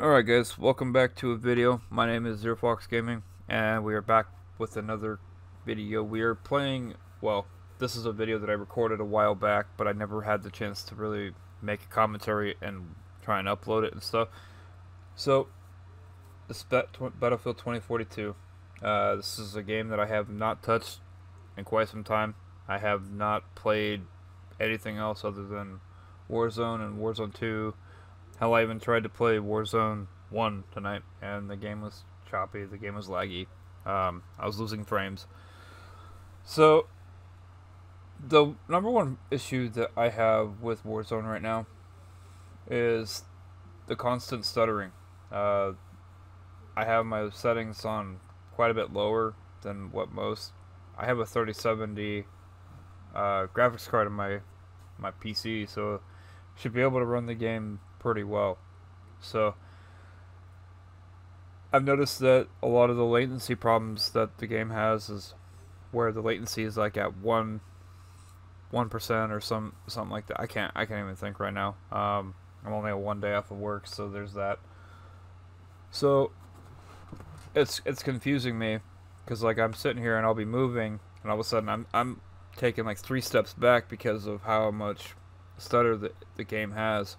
Alright guys, welcome back to a video. My name is Zero Fox Gaming and we are back with another video. We are playing, well, this is a video that I recorded a while back, but I never had the chance to really make a commentary and try and upload it and stuff. So, this Battlefield 2042. Uh, this is a game that I have not touched in quite some time. I have not played anything else other than Warzone and Warzone 2 Hell, I even tried to play Warzone 1 tonight, and the game was choppy, the game was laggy. Um, I was losing frames. So, the number one issue that I have with Warzone right now is the constant stuttering. Uh, I have my settings on quite a bit lower than what most. I have a 3070 uh, graphics card in my my PC, so should be able to run the game pretty well. So I've noticed that a lot of the latency problems that the game has is where the latency is like at one one percent or some something like that. I can't I can't even think right now. Um, I'm only a one day off of work, so there's that. So it's it's confusing me because like I'm sitting here and I'll be moving and all of a sudden I'm I'm taking like three steps back because of how much stutter the the game has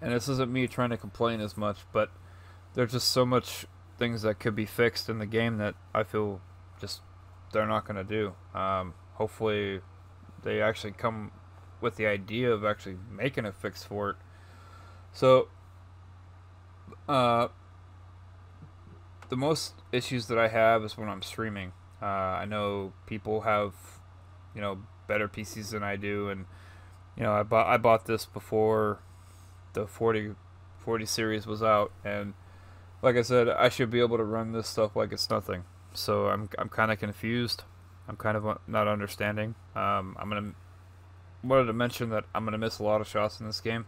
and this isn't me trying to complain as much, but there's just so much things that could be fixed in the game that I feel just they're not going to do. Um, hopefully, they actually come with the idea of actually making a fix for it. So, uh, the most issues that I have is when I'm streaming. Uh, I know people have, you know, better PCs than I do, and you know, I bought I bought this before the 40, 40 series was out, and like I said, I should be able to run this stuff like it's nothing. So I'm I'm kind of confused. I'm kind of not understanding. Um, I'm gonna wanted to mention that I'm gonna miss a lot of shots in this game.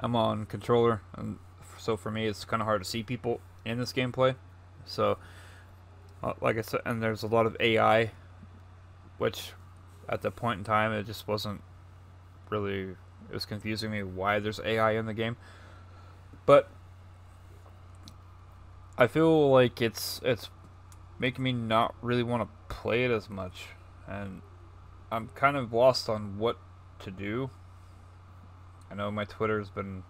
I'm on controller, and so for me, it's kind of hard to see people in this gameplay. So, uh, like I said, and there's a lot of AI, which at the point in time it just wasn't really it was confusing me why there's AI in the game. But I feel like it's it's making me not really want to play it as much and I'm kind of lost on what to do. I know my Twitter's been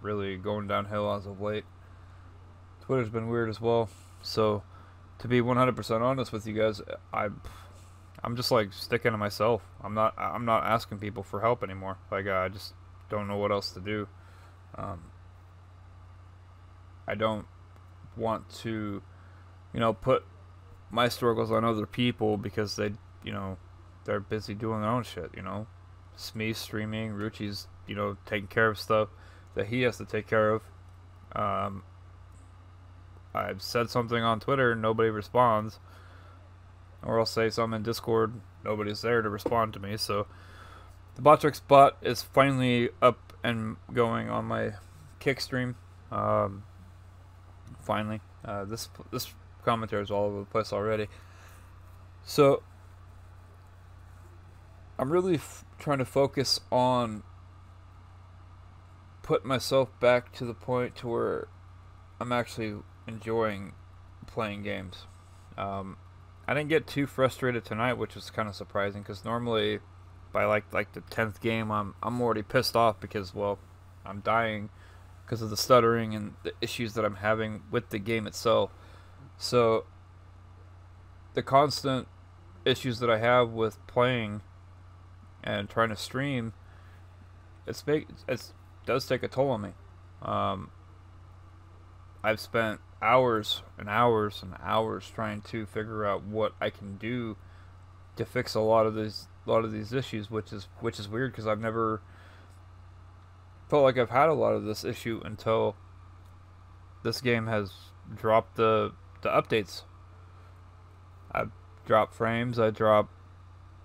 really going downhill as of late. Twitter's been weird as well. So to be 100% honest with you guys, I I'm just like sticking to myself. I'm not I'm not asking people for help anymore. Like I just don't know what else to do. Um, I don't want to, you know, put my struggles on other people because they, you know, they're busy doing their own shit. You know, Smee streaming, Ruchi's, you know, taking care of stuff that he has to take care of. Um, I've said something on Twitter, and nobody responds or I'll say something in Discord, nobody's there to respond to me. So the Botrix bot is finally up and going on my kick stream. Um, finally, uh, this this commentary is all over the place already. So I'm really trying to focus on put myself back to the point to where I'm actually enjoying playing games. Um, I didn't get too frustrated tonight, which was kind of surprising because normally by like like the tenth game, I'm I'm already pissed off because well, I'm dying because of the stuttering and the issues that I'm having with the game itself. So the constant issues that I have with playing and trying to stream, it's make it does take a toll on me. Um, I've spent hours and hours and hours trying to figure out what I can do to fix a lot of these a lot of these issues, which is which is weird because I've never felt like I've had a lot of this issue until this game has dropped the the updates. I drop frames, I drop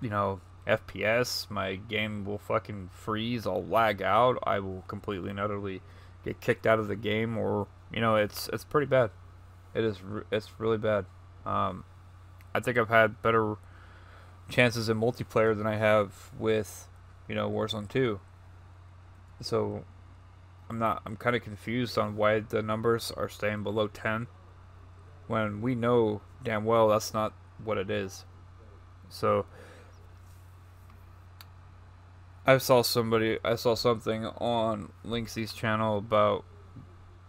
you know FPS, my game will fucking freeze, I'll lag out, I will completely and utterly get kicked out of the game or you know, it's it's pretty bad. It is it's really bad. Um, I think I've had better chances in multiplayer than I have with, you know, Warzone 2. So, I'm not. I'm kind of confused on why the numbers are staying below 10, when we know damn well that's not what it is. So. I saw somebody. I saw something on Linksy's channel about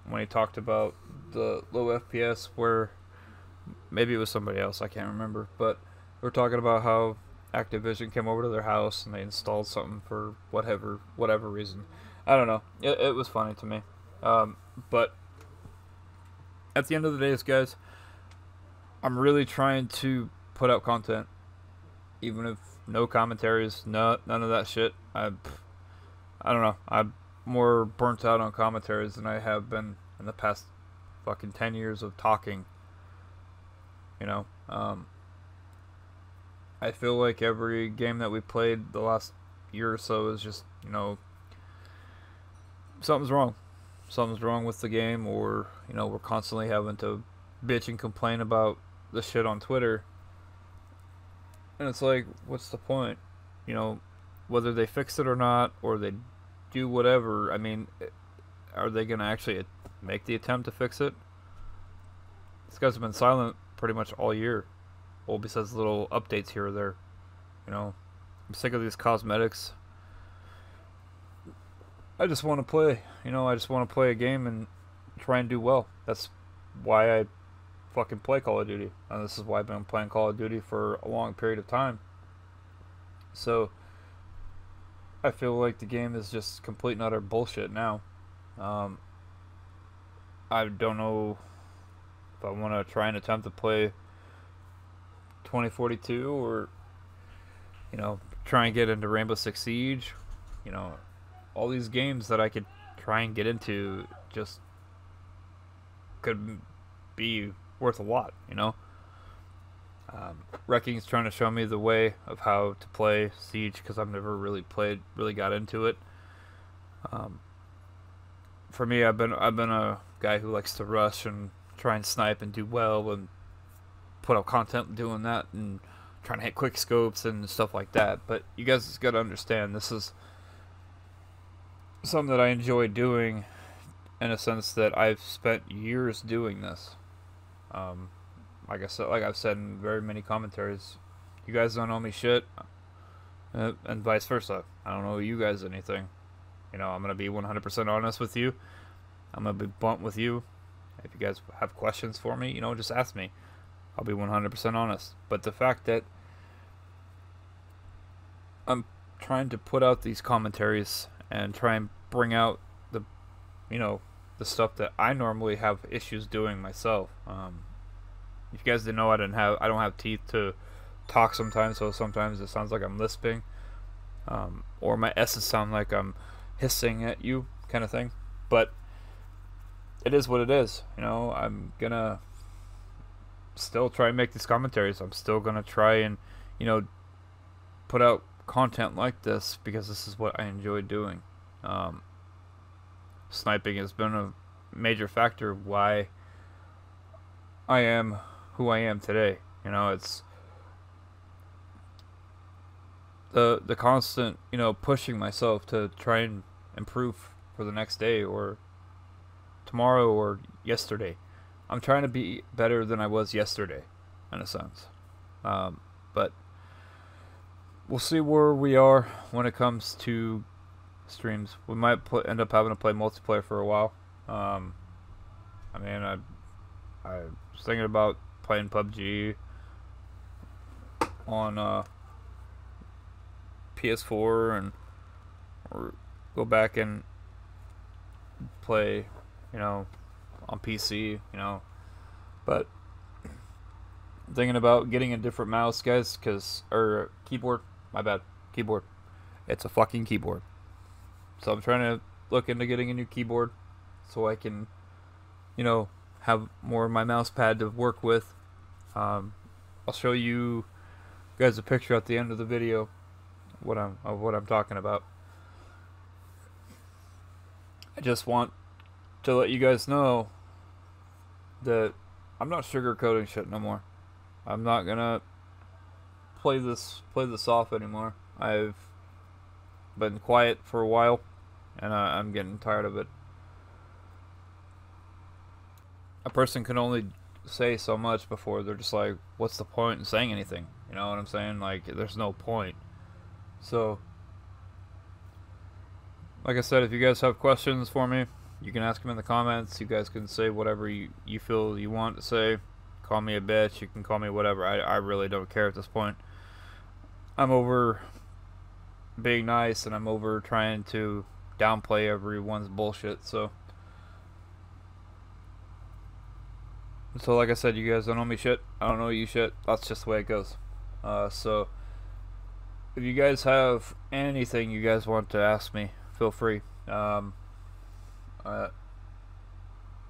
when he talked about the low FPS where maybe it was somebody else, I can't remember, but we're talking about how Activision came over to their house and they installed something for whatever whatever reason. I don't know. It, it was funny to me. Um, but at the end of the day, guys, I'm really trying to put out content, even if no commentaries, no none of that shit. I, I don't know. I'm more burnt out on commentaries than I have been in the past fucking ten years of talking you know, um, I feel like every game that we played the last year or so is just, you know, something's wrong. Something's wrong with the game, or, you know, we're constantly having to bitch and complain about the shit on Twitter. And it's like, what's the point? You know, whether they fix it or not, or they do whatever, I mean, eh, are they going to actually make the attempt to fix it? These guys have been silent pretty much all year. Well, besides little updates here or there. You know, I'm sick of these cosmetics. I just want to play. You know, I just want to play a game and try and do well. That's why I fucking play Call of Duty. And this is why I've been playing Call of Duty for a long period of time. So, I feel like the game is just complete and utter bullshit now. Um, I don't know if I want to try and attempt to play 2042 or you know try and get into Rainbow Six Siege, you know, all these games that I could try and get into just could be worth a lot, you know. Um, Wrecking's trying to show me the way of how to play Siege because I've never really played, really got into it. Um, for me, I've been I've been a guy who likes to rush and try and snipe and do well and put out content doing that and trying to hit quick scopes and stuff like that. But you guys got to understand this is something that I enjoy doing in a sense that I've spent years doing this. Um, like I said, like I've said in very many commentaries, you guys don't know me shit, uh, and vice versa. I don't know you guys anything. You know, I'm gonna be 100% honest with you. I'm gonna be blunt with you. If you guys have questions for me, you know, just ask me. I'll be 100% honest. But the fact that I'm trying to put out these commentaries and try and bring out the, you know, the stuff that I normally have issues doing myself. Um, if you guys didn't know, I didn't have, I don't have teeth to talk sometimes, so sometimes it sounds like I'm lisping, um, or my S's sound like I'm hissing at you, kind of thing. But it is what it is. You know, I'm gonna still try and make these commentaries. I'm still gonna try and, you know, put out content like this because this is what I enjoy doing. Um, sniping has been a major factor why I am who I am today. You know, it's the the constant, you know, pushing myself to try and improve for the next day or tomorrow or yesterday. I'm trying to be better than I was yesterday, in a sense. Um, but we'll see where we are when it comes to streams. We might pl- end up having to play multiplayer for a while. Um, I mean, I I was thinking about playing PUBG on uh, PS4 and or go back and play you know, on PC, you know. But thinking about getting a different mouse, guys, because or keyboard. My bad, keyboard. It's a fucking keyboard. So I'm trying to look into getting a new keyboard, so I can, you know, have more of my mouse pad to work with. Um, I'll show you guys a picture at the end of the video what I'm of what I'm talking about. I just want to let you guys know that I'm not sugarcoating shit no more. I'm not gonna play this play this off anymore. I've been quiet for a while, and I, I'm getting tired of it. A person can only say so much before they're just like, what's the point in saying anything? You know what I'm saying? Like, there's no point. So, like I said, if you guys have questions for me, you can ask them in the comments. You guys can say whatever you, you feel you want to say. Call me a bitch. You can call me whatever. I, I really don't care at this point. I'm over being nice and I'm over trying to downplay everyone's bullshit. So, so like I said, you guys don't know me shit. I don't know you shit. That's just the way it goes. Uh, so, if you guys have anything you guys want to ask me, feel free. Um, uh,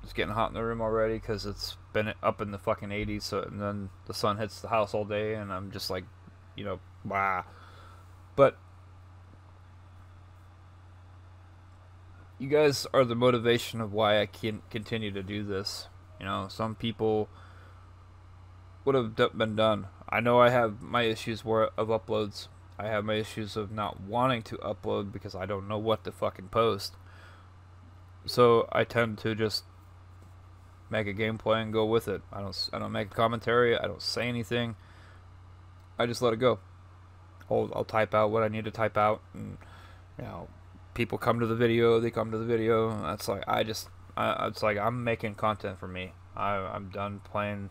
it's getting hot in the room already because it's been up in the fucking 80s. So and then the sun hits the house all day, and I'm just like, you know, wow. But you guys are the motivation of why I can continue to do this. You know, some people would have been done. I know I have my issues of uploads. I have my issues of not wanting to upload because I don't know what to fucking post. So I tend to just make a gameplay and go with it. I don't I don't make a commentary. I don't say anything. I just let it go. I'll, I'll type out what I need to type out, and you know, people come to the video. They come to the video. That's like I just I, it's like I'm making content for me. I I'm done playing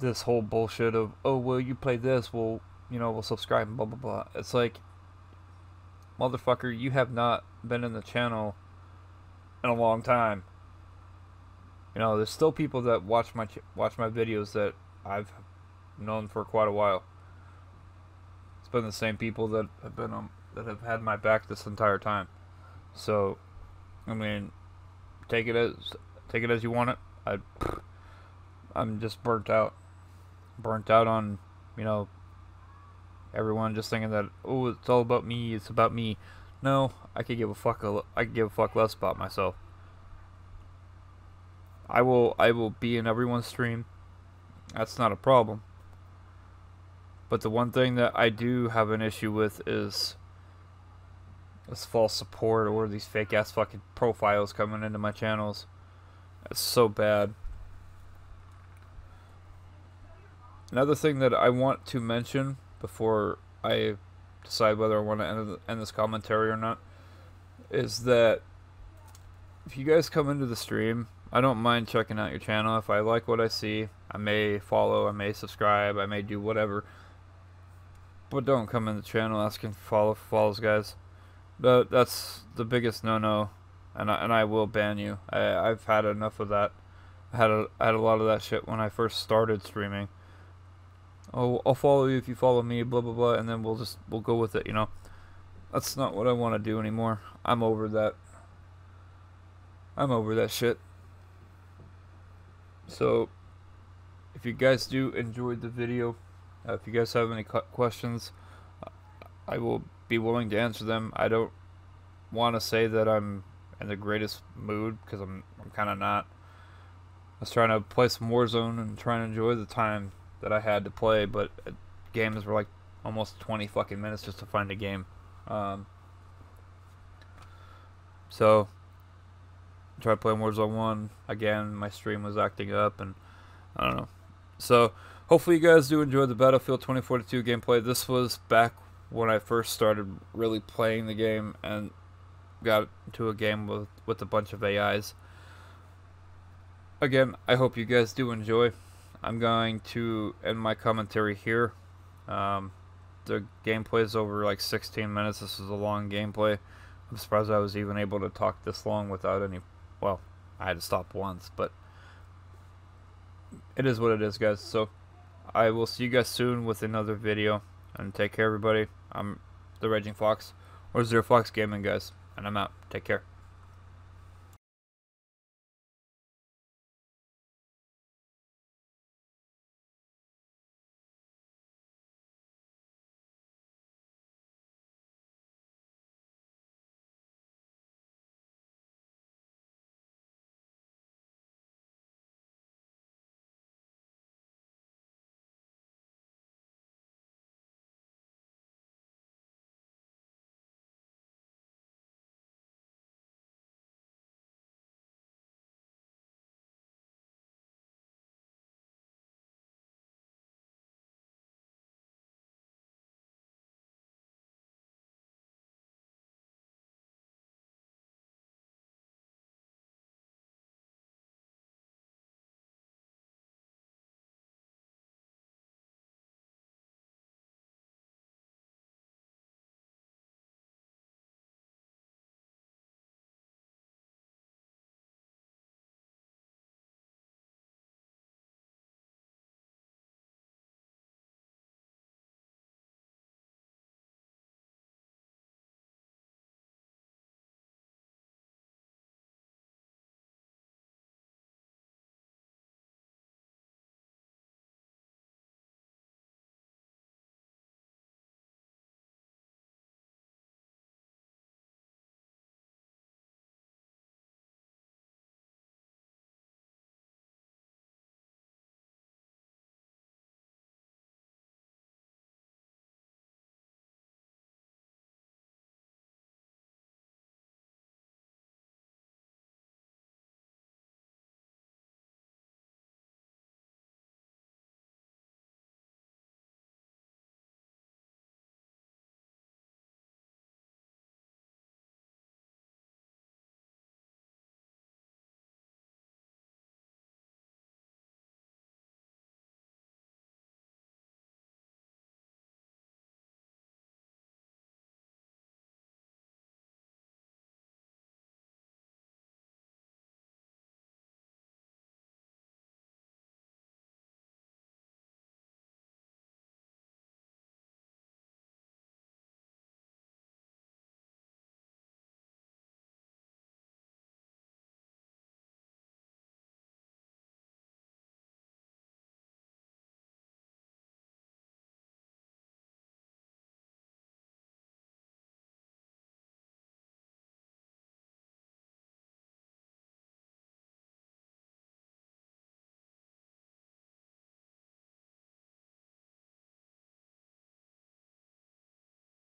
this whole bullshit of oh well you play this well you know we'll subscribe and blah blah blah. It's like motherfucker, you have not been in the channel in a long time. You know, there's still people that watch my watch my videos that I've known for quite a while. It's been the same people that have been um, that have had my back this entire time. So, I mean, take it as take it as you want it. I I'm just burnt out. Burnt out on, you know, everyone just thinking that oh, it's all about me, it's about me. No, I could give a fuck. A, I could give a fuck less about myself. I will. I will be in everyone's stream. That's not a problem. But the one thing that I do have an issue with is this false support or these fake ass fucking profiles coming into my channels. It's so bad. Another thing that I want to mention before I decide whether I want to end, this commentary or not, is that if you guys come into the stream, I don't mind checking out your channel. If I like what I see, I may follow, I may subscribe, I may do whatever. But don't come in the channel asking for follow follows, guys. But that's the biggest no-no, and I, and I will ban you. I, I've had enough of that. I had a, I had a lot of that shit when I first started streaming oh, I'll follow you if you follow me, blah blah blah, and then we'll just we'll go with it, you know. That's not what I want to do anymore. I'm over that. I'm over that shit. So, if you guys do enjoy the video, uh, if you guys have any questions, I will be willing to answer them. I don't want to say that I'm in the greatest mood because I'm I'm kind of not. I was trying to play some Warzone and trying to enjoy the time that I had to play, but games were like almost 20 fucking minutes just to find a game. Um, so, tried playing Warzone 1 again. My stream was acting up, and I don't know. So, hopefully, you guys do enjoy the Battlefield 2042 gameplay. This was back when I first started really playing the game and got into a game with, with a bunch of AIs. Again, I hope you guys do enjoy. I'm going to end my commentary here. Um, the gameplay is over like 16 minutes. This is a long gameplay. I'm surprised I was even able to talk this long without any. Well, I had to stop once, but it is what it is, guys. So I will see you guys soon with another video. And take care, everybody. I'm the Raging Fox, or Zero Fox Gaming, guys. And I'm out. Take care.